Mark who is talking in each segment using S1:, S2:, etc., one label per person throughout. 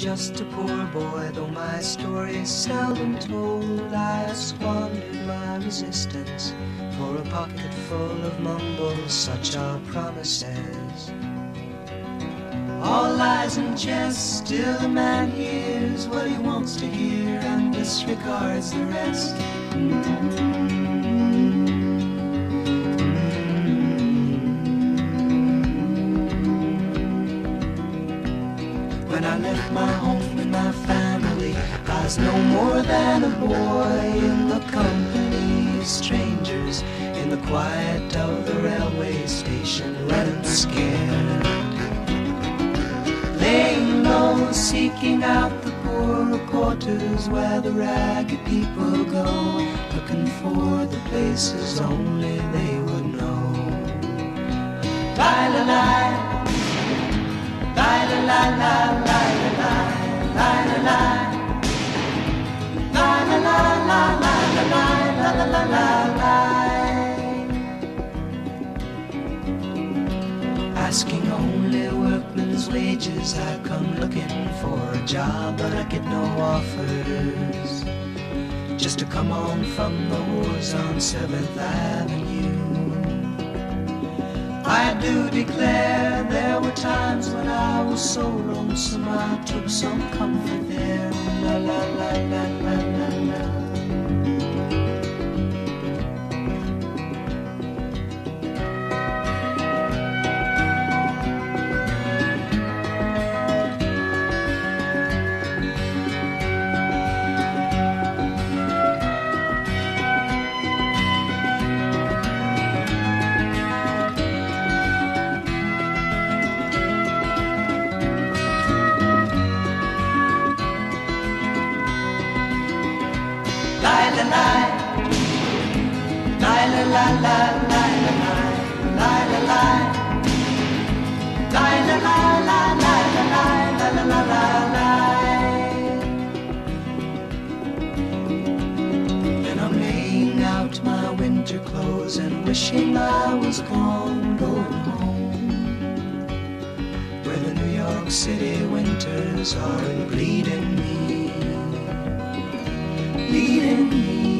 S1: just a poor boy, though my story is seldom told. I squandered my resistance for a pocket full of mumbles, such are promises. All lies and jest, still a man hears what he wants to hear and disregards the rest. My home and my family, I was no more than a boy in the company of strangers in the quiet of the railway station, running scared. Laying low, seeking out the poorer quarters where the ragged people go, looking for the places only they would know. La la la. La la la la Asking only workmen's wages I come looking for a job but I get no offers Just to come on from the wars on 7th Avenue I do declare there were times when I was so lonesome I took some comfort there. La la la la la la la. Winter clothes and wishing I was gone, going home. Where the New York City winters are bleeding me bleeding me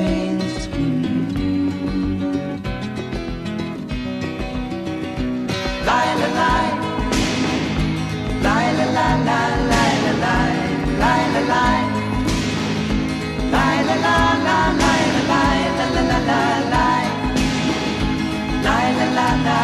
S2: nada.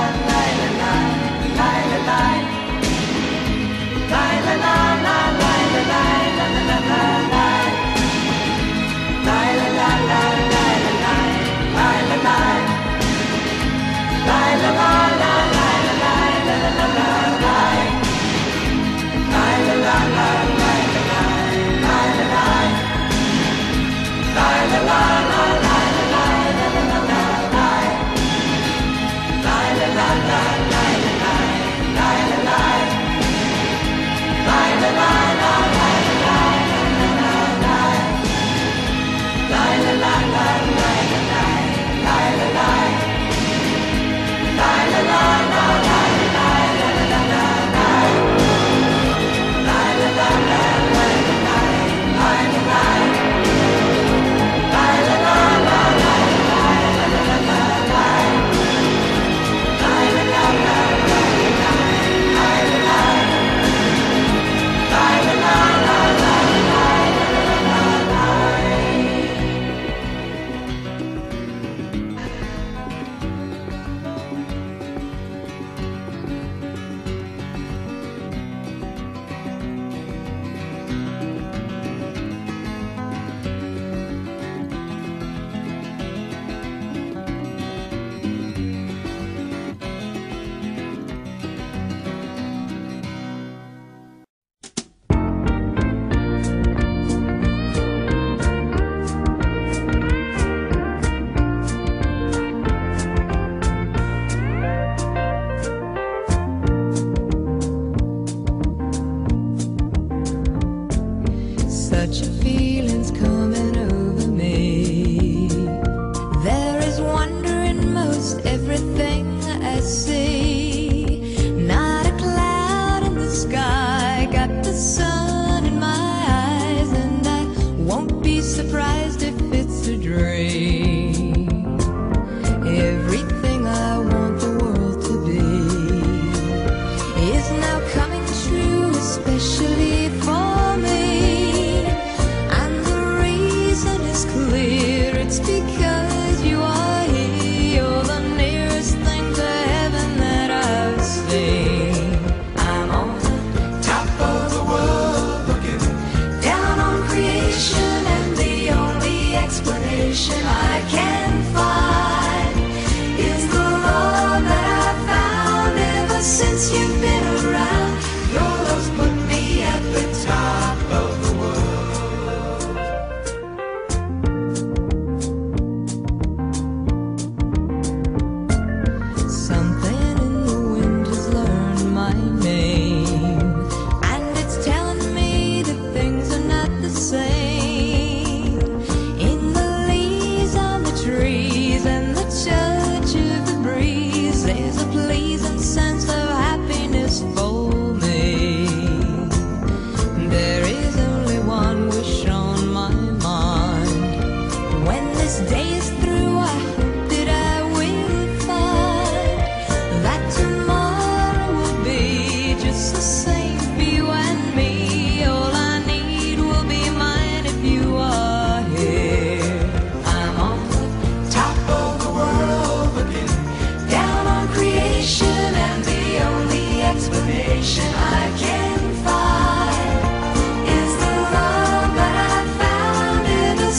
S2: surprise.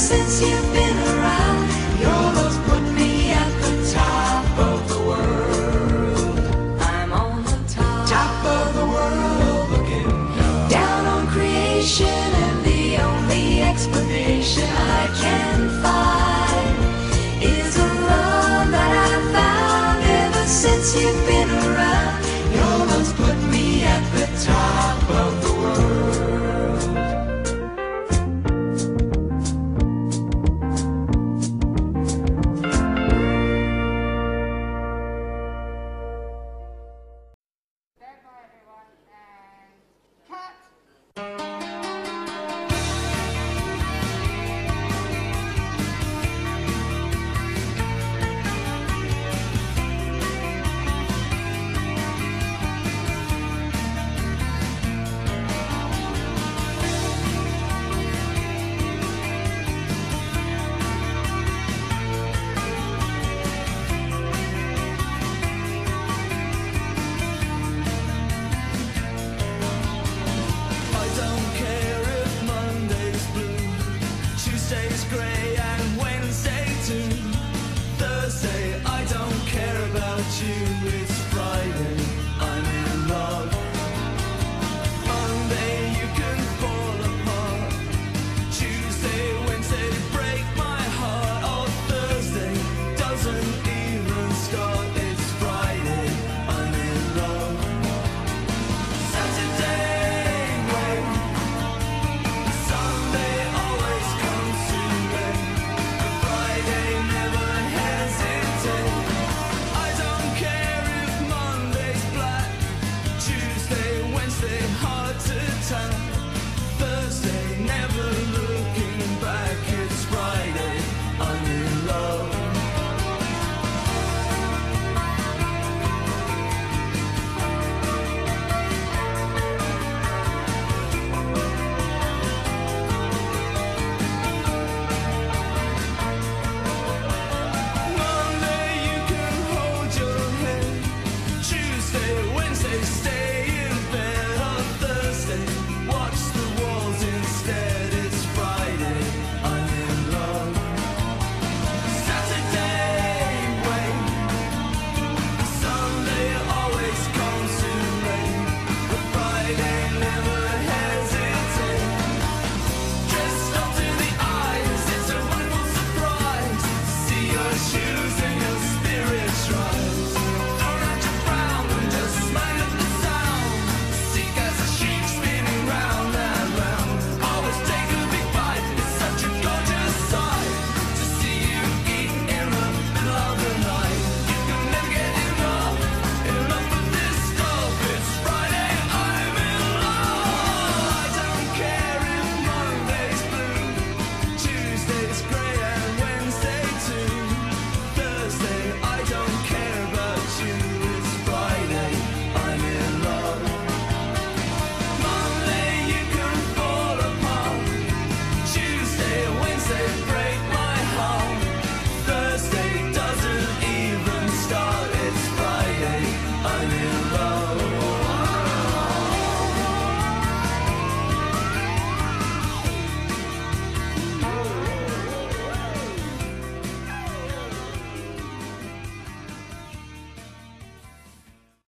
S2: since you've been around. Your love's put me at the top of the world. I'm on the
S1: top,
S2: top of the world,
S1: looking down,
S2: on creation, and the only explanation I can find is a love that I've found ever since you've been around.